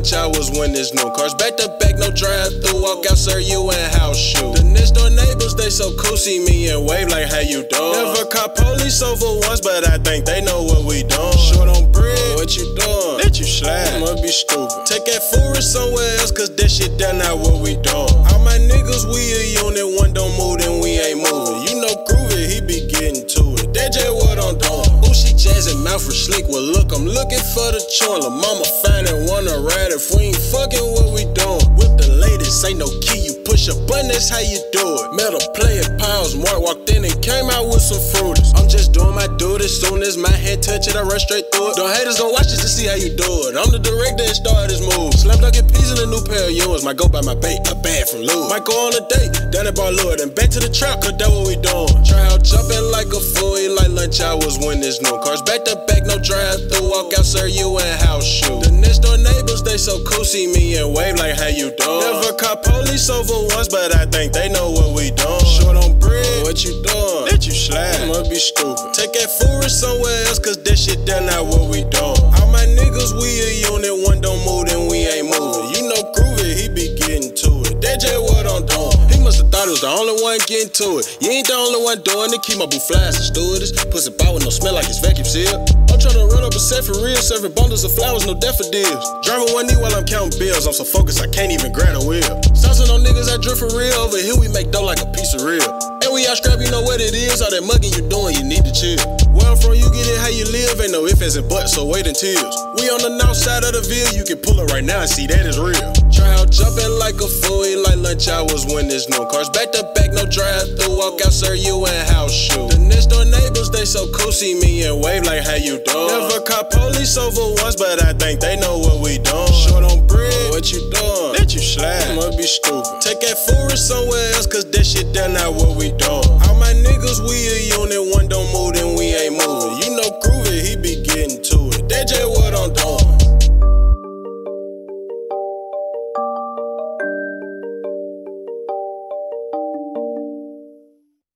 lunch hours when there's no cars. Back to back, no drive through. Walk out, sir, you in house shoe. The next door neighbors, they so cool, see me and wave like how you doing. Never caught police over once, but I think they know what we doing. Short on bread, what you doing? Let you slide, must be stupid. Take that forest somewhere else, cause that shit done not what we doing. All my niggas, we a unit, one don't move, She jazzing, mouth for slick. Well, look, I'm looking for the choice. Mama find it, wanna ride. If we ain't fucking, what we doing? Whip the latest, ain't no key. You push a button, that's how you do it. Metal play it, piles. Mark walked in and came out with some fruities. I'm just doing my duty. Soon as my hand touch it, I run straight through it. Don't haters gon' watch this to see how you do it. I'm the director and star of this move. Slam dunk get peas in a new pair of yours. Might go by my bait, a bag from Lou. Might go on a date, down at Bar Lord, and back to the trap, cause that what like lunch hours when there's no cars. Back to back, no drive through. Walk out, sir, you in house shoe. The next door neighbors, they so cool, see me and wave like how you doing. Never caught police over once, but I think they know what we doing. Short on bread, what you doing? Let you slide, must be stupid. Take that forest somewhere else, cause that shit done not what we doing. Was the only one getting to it. You ain't the only one doing it. Keep my boo fly as a stewardess. Pussy bow with no smell like it's vacuum sealed. I'm tryna run up a set for real, serving bundles of flowers, no daffodils. Driving one knee while I'm counting bills. I'm so focused I can't even grab a wheel. Saucing on niggas I drift for real. Over here we make dough like a piece of real. And we out scrap, you know what it is. All that mugging you doing, you need to chill. Where live. Ain't no ifs, ands, and buts, so wait until. We on the north side of the ville, you can pull it right now and see that is real. Try out jumping like a fool, eat like lunch hours when there's no cars. Back to back, no drive through. Walk out, sir, you in house shoe. The next door neighbors, they so cool, see me and wave like how you doing. Never caught police over once, but I think they know what we doing. Short on bread, what you doing? Let you slide, must be stupid. Take that forest somewhere else, cause that shit done not what we doing. We